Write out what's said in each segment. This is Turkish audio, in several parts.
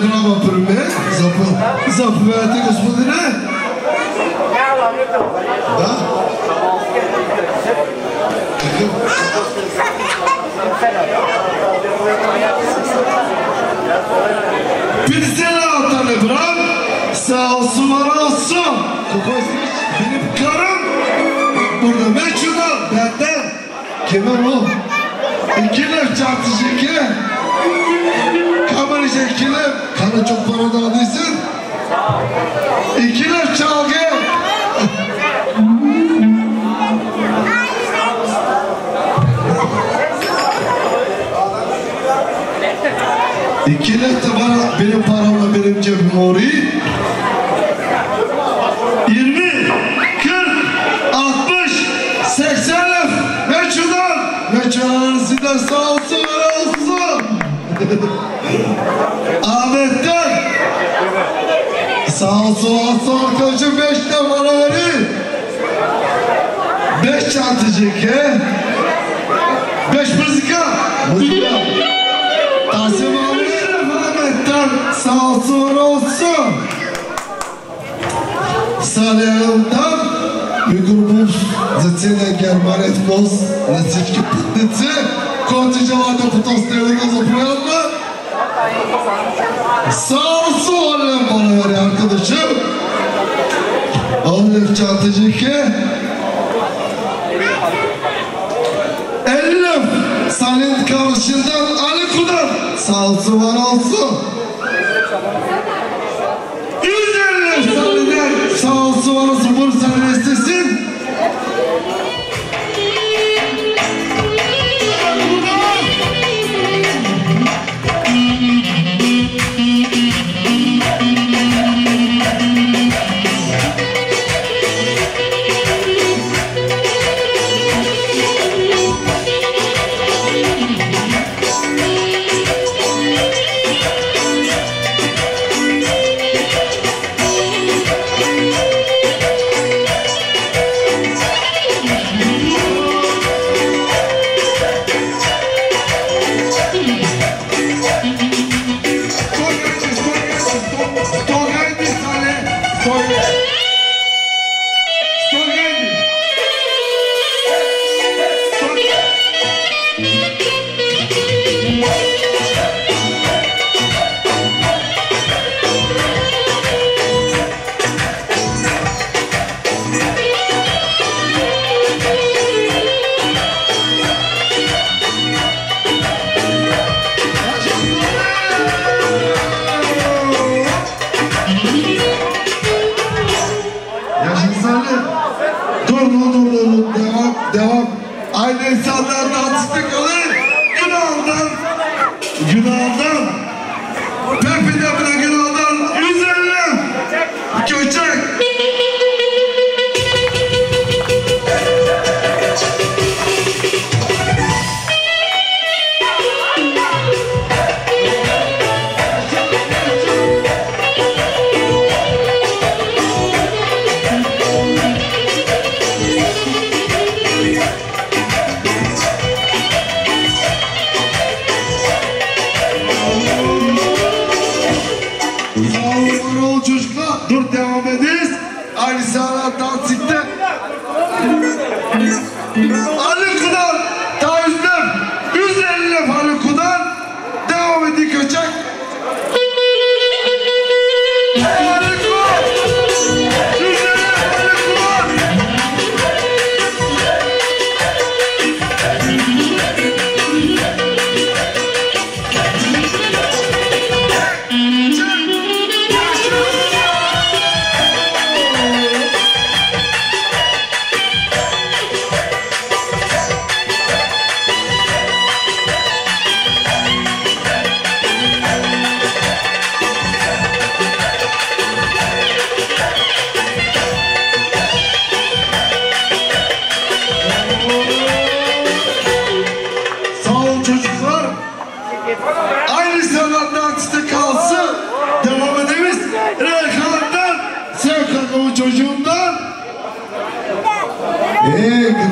programa prvme, zapovejte gospodine. Da? Pirsena Talebran, sağ olsun bana olsun. Benim karım burada meçhul benden. Kemal o. İkiler çarptı şeker. Kamerayı ikiler. Karı çok para da alıyorsun. İkiler çalgı. İkiler de bana benim paramla benim cebim orayı. 20, 40, 60, 80 lef. Meçhudan. Meçhudan sizden sağ olsun. Ahmet'ten sağ sola sol koşu beş numaraları beş çantıcık he. Beş mızıka. Mızıka. Tahsin almış Ahmet'ten sağ sola olsun. Sarıyan'dan Югурбуш за целия германец бос на всички пътници kontinuata får ta ställning som programmet. Sağ solen bana ver arkadaşım. Alif Çatıcık'ı. Elif Salin karşından Ali Kudan. Sağlısı var olsun. Yüz Elif Salin'den sağlısı var olsun. Bursa'nın istesin.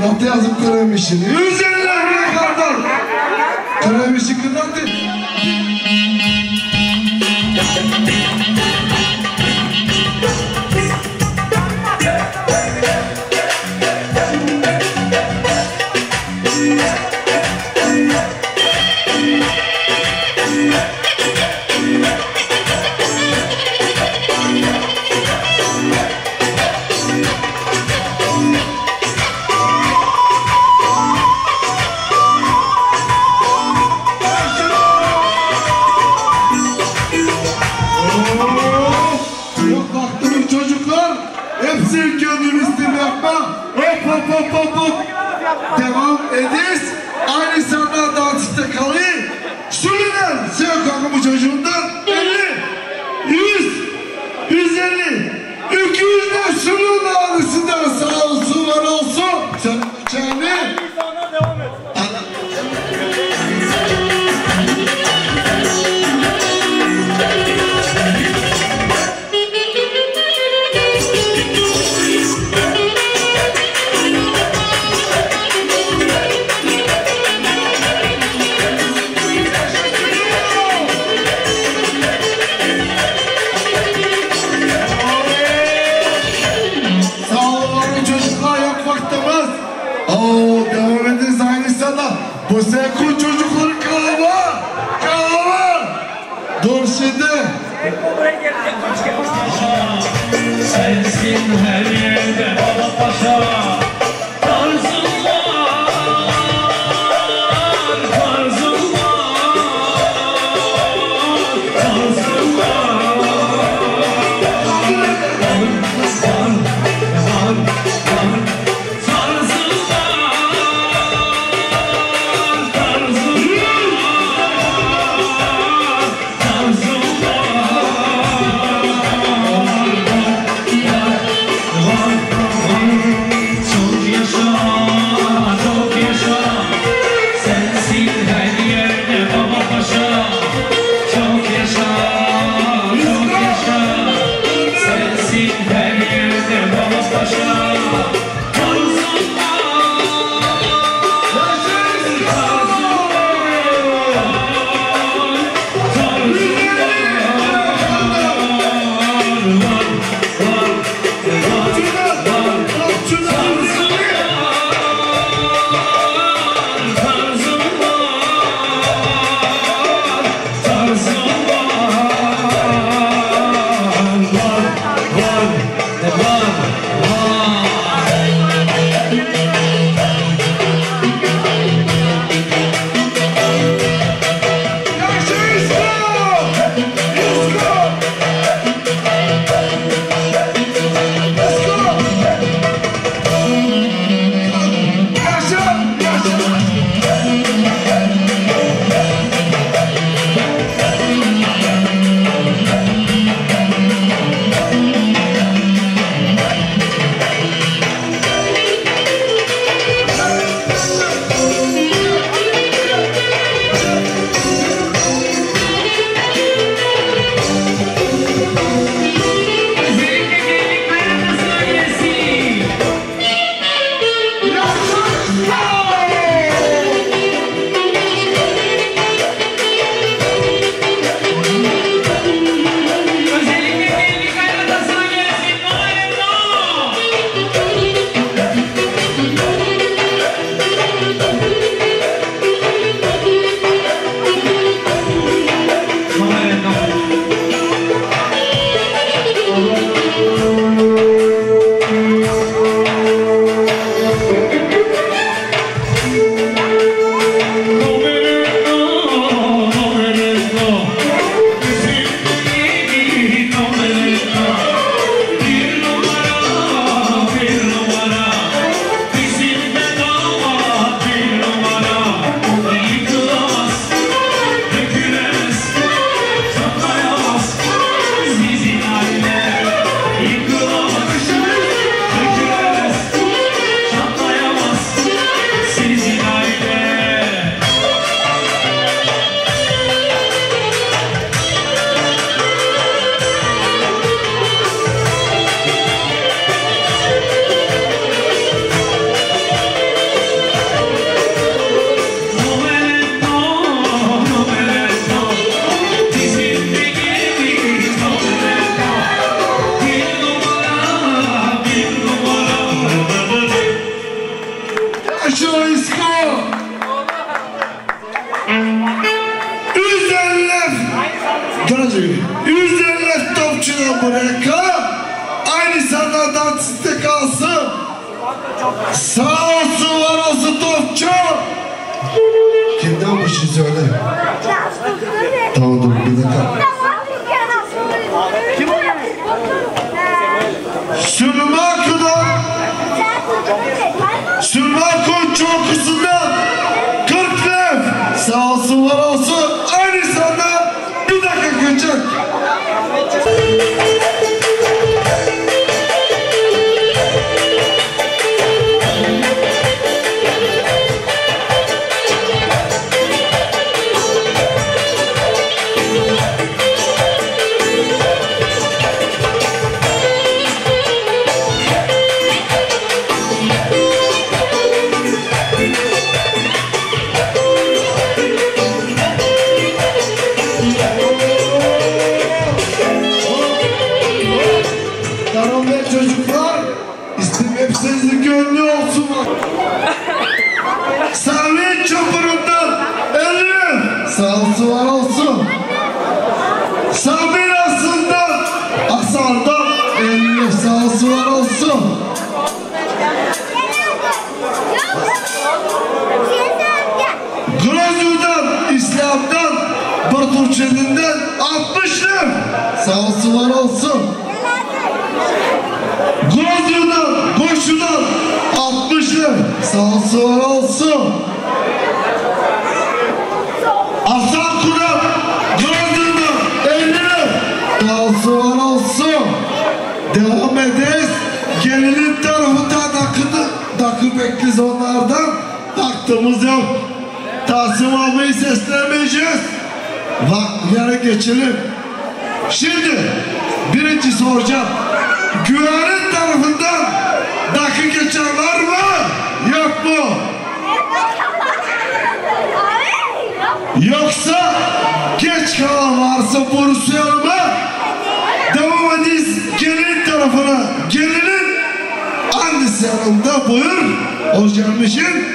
Kınatı yazıp kıramışsın. Yüzeliler Reyhan'dan. Kıramışsın kınatı. Yok Bu sekun çocukları kalma. Kalma. Dur şimdi. Sensin her yerde paşa 60'lım. Sağ var olsun. Gozlu'dan, koşudan 60'lım. Sağ var olsun. Aslan Kurak, Gozlu'dan 50'lim. Sağ var olsun. Devam ederiz. Gelinin tarafından akıdı. Takı bekliz onlardan. Taktığımız yok. Tahsim almayı seslemeyeceğiz. Yere geçelim. Şimdi birinci soracağım. Güvenin tarafından dakı geçen var mı? Yok mu? Yoksa geç kalan varsa borusu yanıma devam ediniz gelin tarafına. Gelinin annesi yanında buyur. Hoş gelmişsin.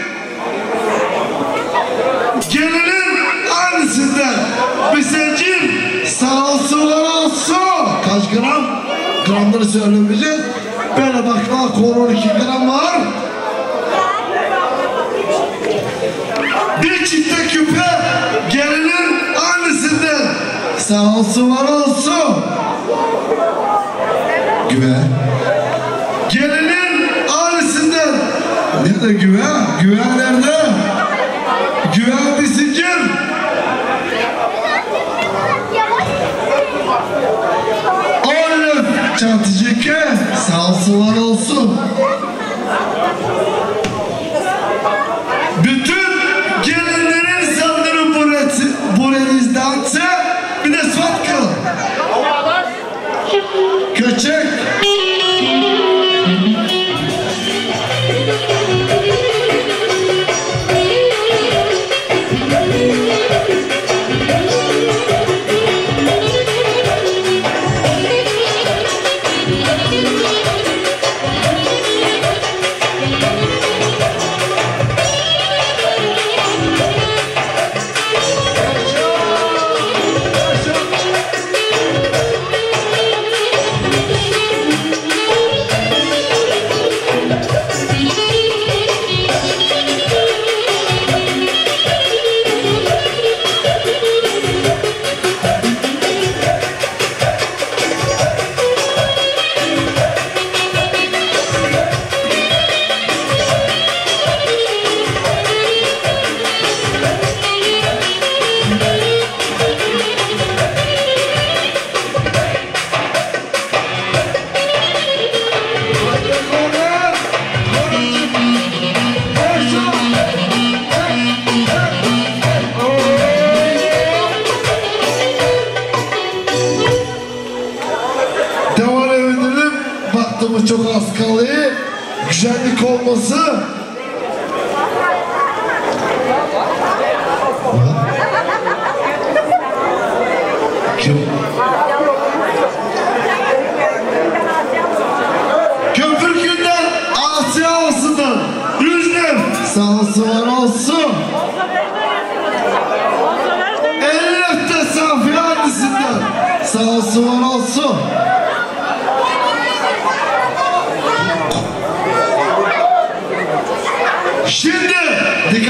Olsun var olsun. Kaç gram? Gramları söylemeyeceğiz. Böyle baklava konu 12 gram var. Bir çifte küpe gelinin annesinden sağ olsun var olsun. Güven. Gelinin annesinden nerede güven? Güven nerede?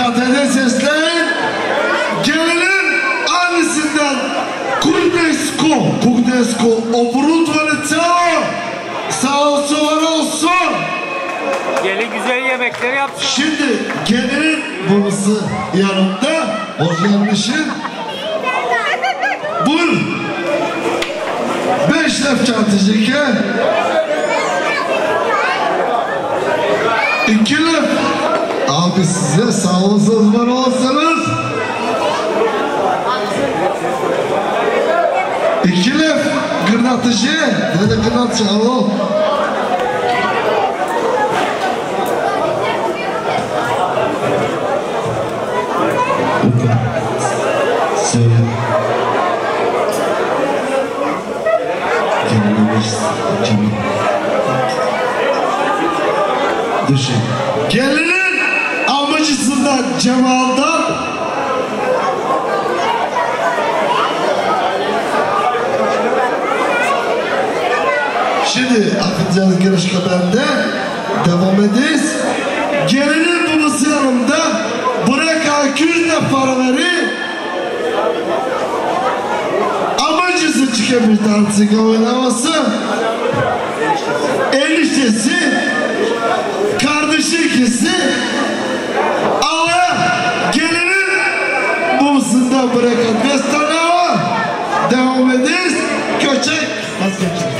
Dikkat edin sesleyin. Gelinin annesinden Kudnesko, Kudnesko, obrudvalica. Sağ olsun var olsun. Gelin güzel yemekleri yapsın. Şimdi gelinin babası yanımda. Hoş gelmişsin. Buyur. Beş laf çantıcıke. İki laf. Abi size sağ olasınız var olasınız. İki laf. Gırnatıcı. Nerede gırnatıcı? Alo. Cemal'dan Şimdi akıtacağız giriş bende. Devam ediniz. Gelinin babası yanımda. Buraya kadar 200 lira para verir. Amcası çıkabilir dansık oynaması. Eniştesi, kardeşi ikisi, брека 200 лева, да умедиш кючек. Аз кючек.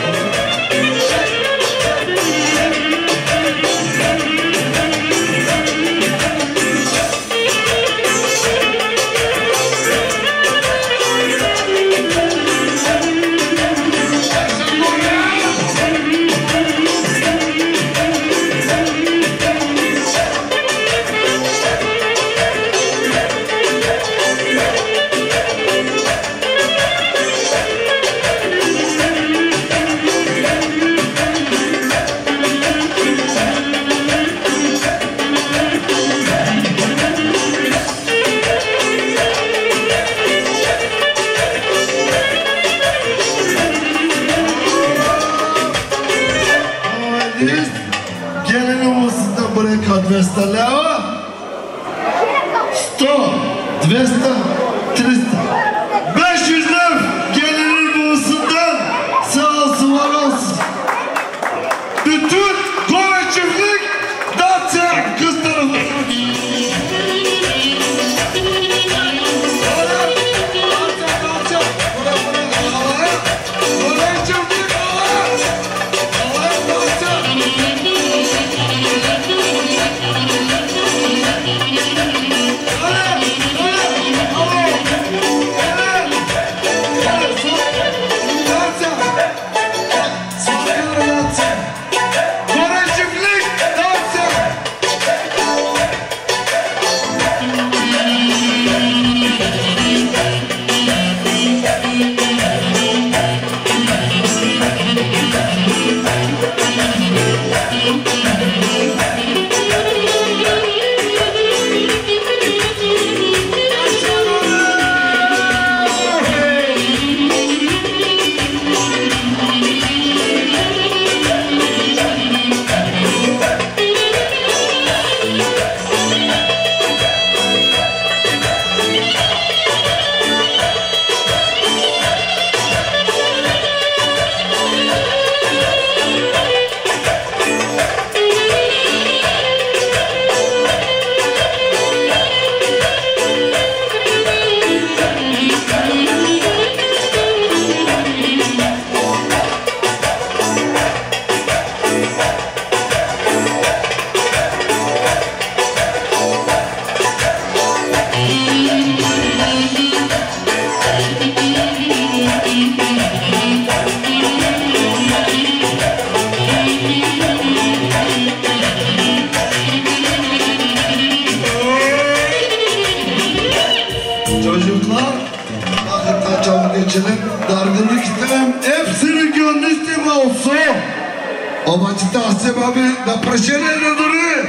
O vakit Asım abi da preşelerle duruyor.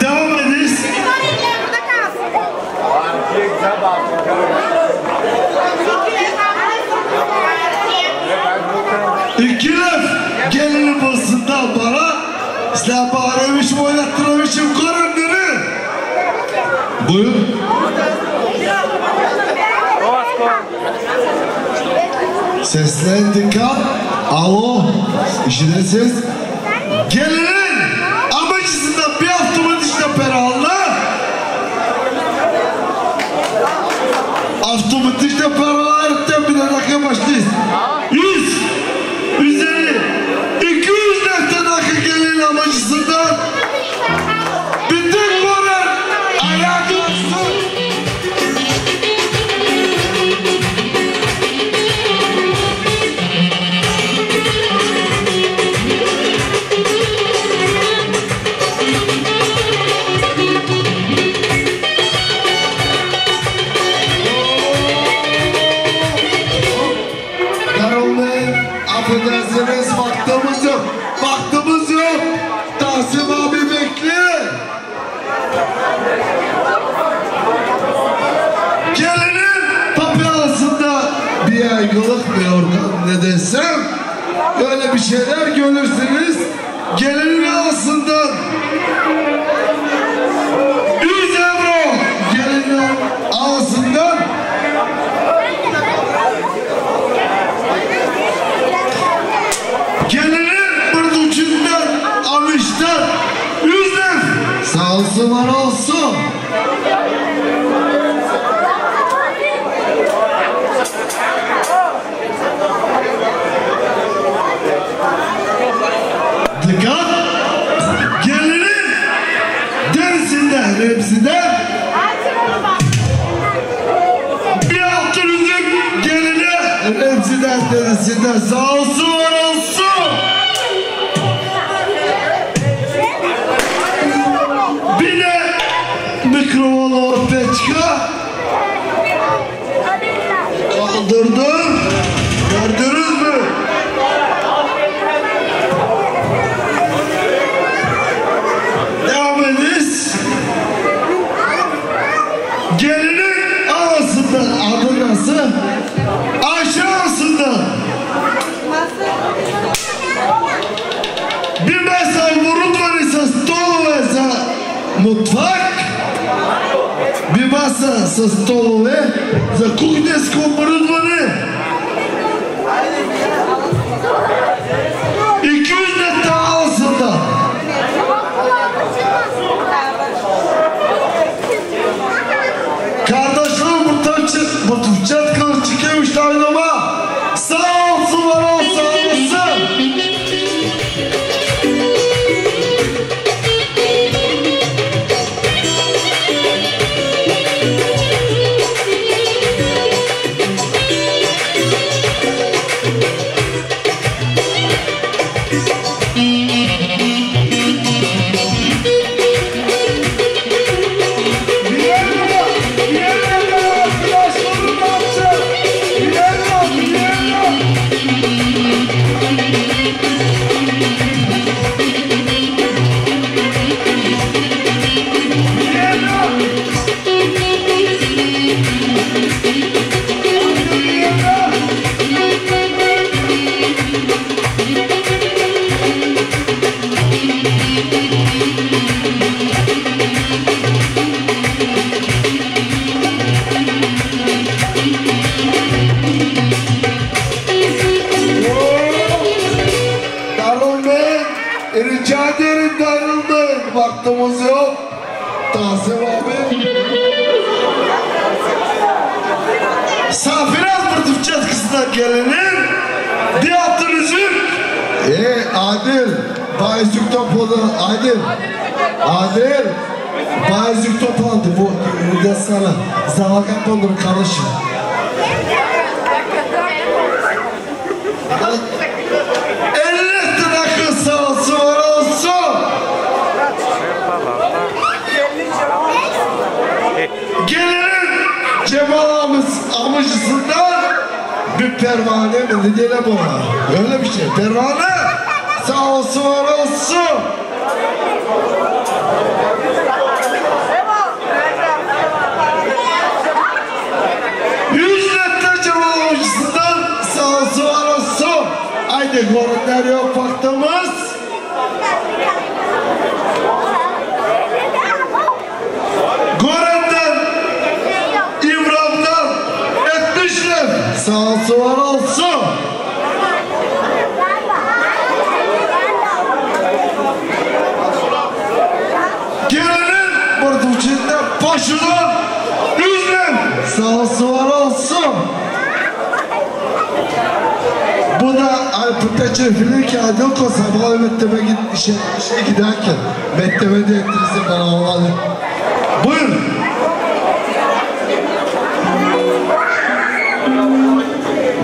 Devam ederiz. İki laf gelinin basından bana İslam bağırmış mı oynattırmışım korundunu. Buyur. Seslen dikkat. Alo. İşitesiniz. Gelinin amacısından bir haftamın işte perallı. Haftamın işte paralar Zone. с столове за кухненско мръдо. el kaçırılır ki adoko sabah mektebe gitmişe işe giderken mektebe de ettirirsin bana havalı. Buyurun.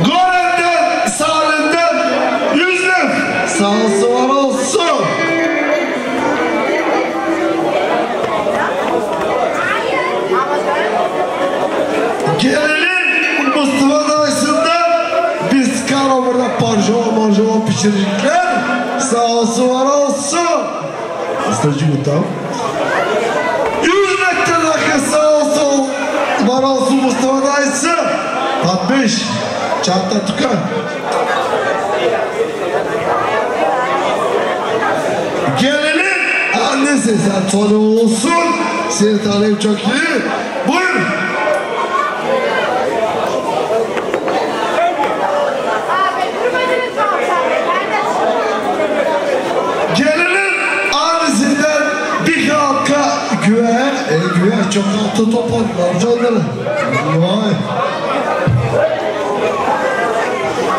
Gorenden, sağından, yüzlük. Sağ var olsun. Gelelim Mustafa o pişirdikler sağ olsun var olsun. Ustacı Mustafa. Yüzmekte dakika sağ olsun var olsun Mustafa dayısı. 60. Çanta tıka. Gelinin annesi sen tanı olsun. Seni tanıyım çok iyi. Bir dakika güven, e, güven çok attı topu amcaları. Vay.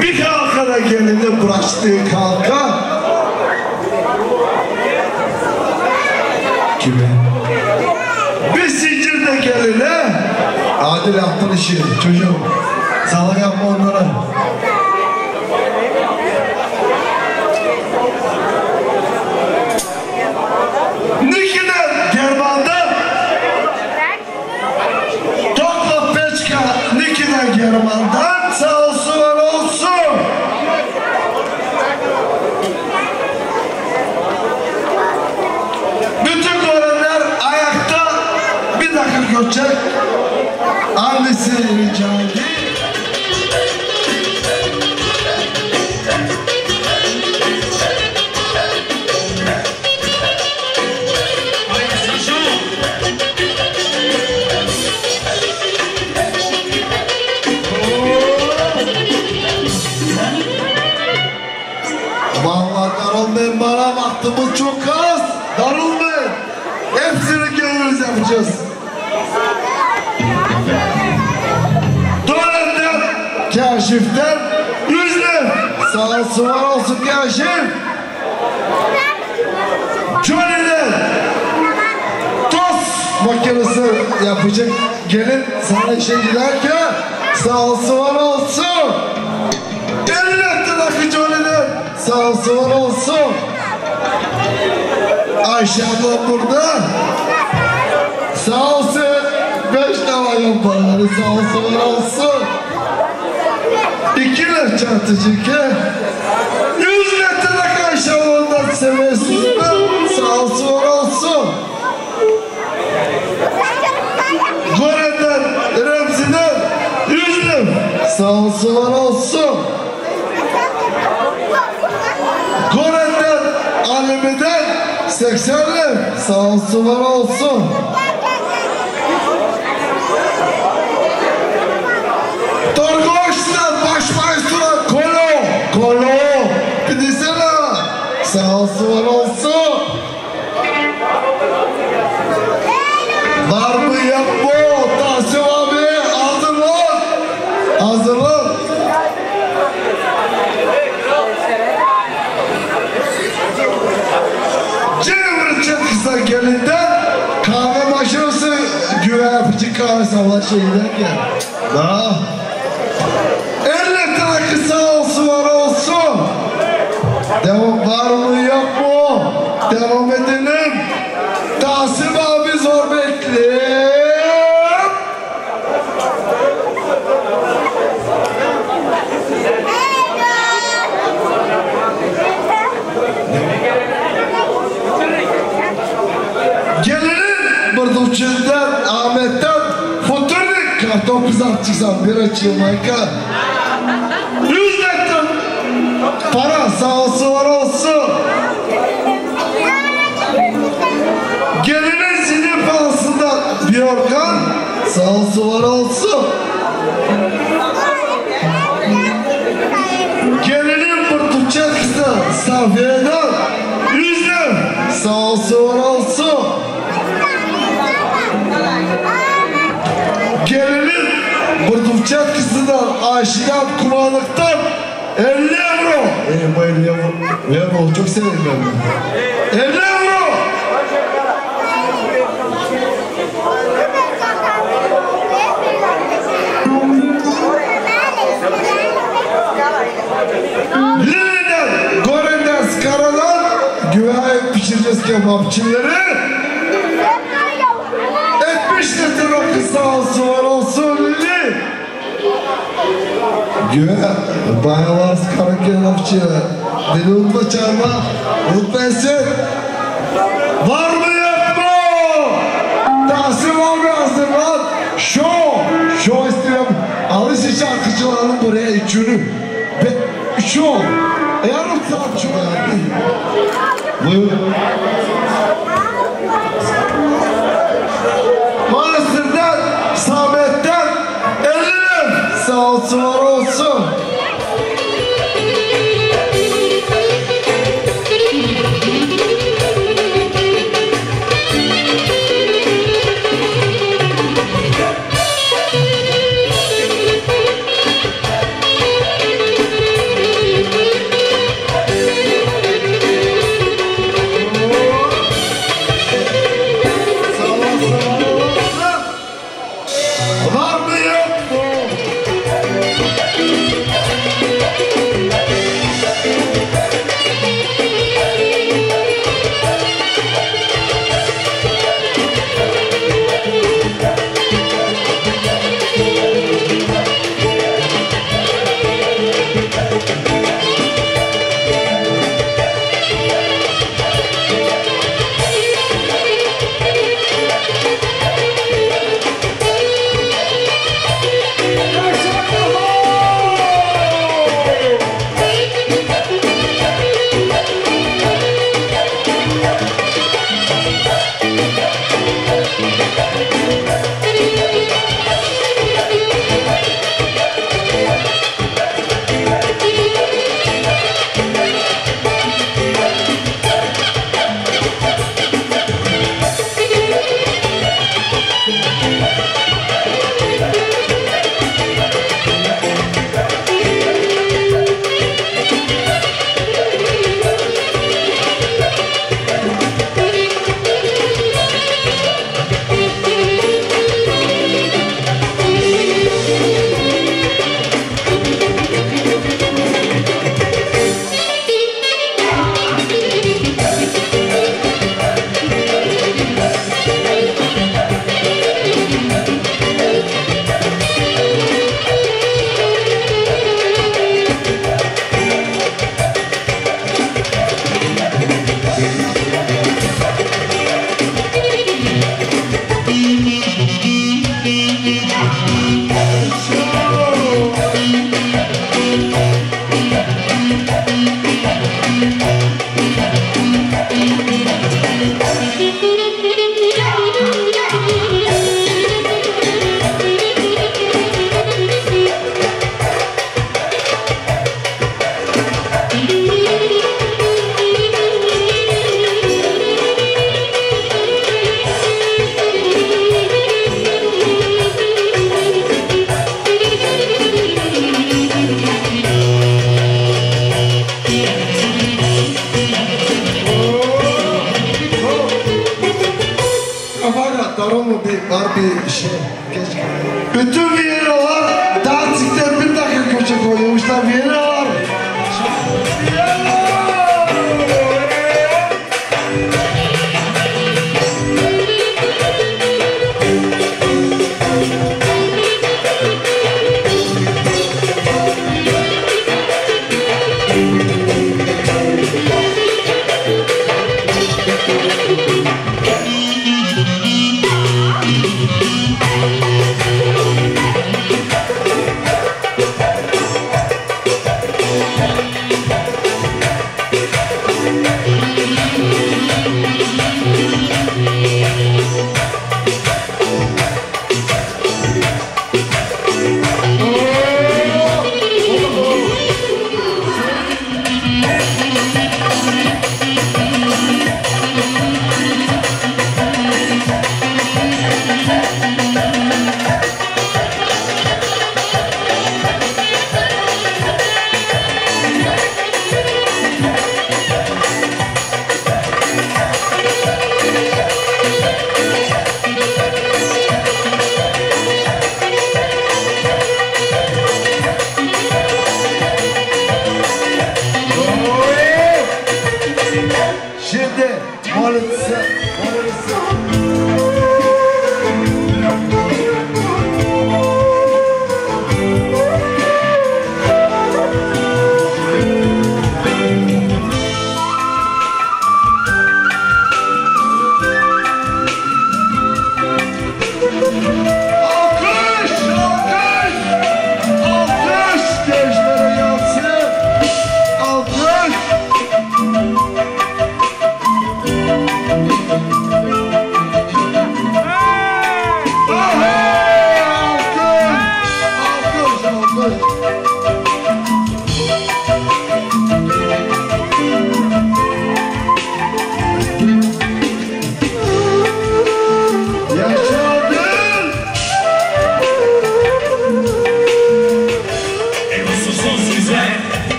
Bir dakikada gelini bıraktı kanka. Kime? Bir zincir de geline. Adil attın işi çocuğum. Sağlık yapma onlara. Olsun var olsun kaşif. Johnny'den tost makinesi yapacak. Gelin sana işe giderken sağ olsun var olsun. Elin ettin akıcı Johnny'den. Sağ olsun var olsun. Ayşe abla burada. Sağ olsun. Beş tava yaparları sağ olsun olsun. İki lira çarpıcı ki. 80 lira. Sağ olsun var olsun. savlat sheridan ekan 191 майка. Yüzdektim. Para sağısı var olsun. Gelinin sinif ağasından bir organ sağısı var olsun. Gelinin kurtulacak kızı Safiye Kızından aşiyan kumalıktan 50 euro. Ey bu 50 euro. Euro çok severim ben bunu. 50 euro. Lili'den, Gore'den, Skara'dan güven pişireceğiz kebapçıları. Bayağı Skara kebapçı. Beni unutma çağırma. Unutmayasın. Var mı yok mu? Tahsim abi hazırlan. Show. Show istiyorum. Alışın şarkıcıların buraya üçünü. Ve show. Yarım saat şu yani. Buyur.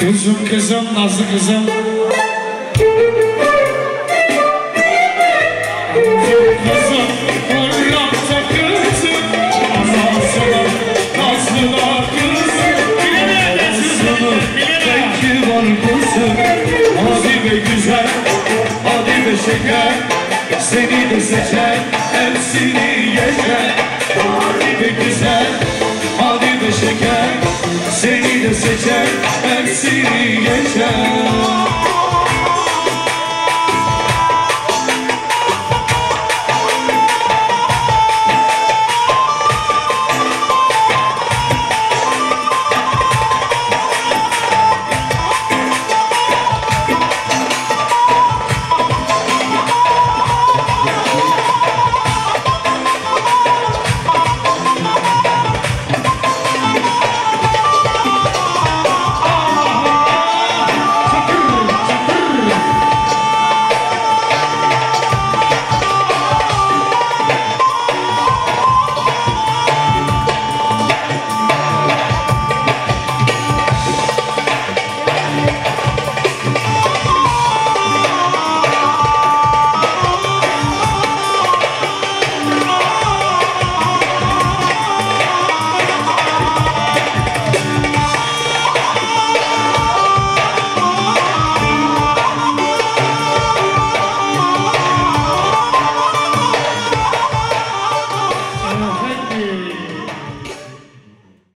Kızım kızım, nazlı kızım. Kızım, Hollanda kızım, anasına, nazlına kızım. Bilemezsiniz, belki var kızım. Hadi be güzel, hadi be şeker. Seni de seçer, hepsini yeter. Hadi be güzel, kesecek Hepsini geçer.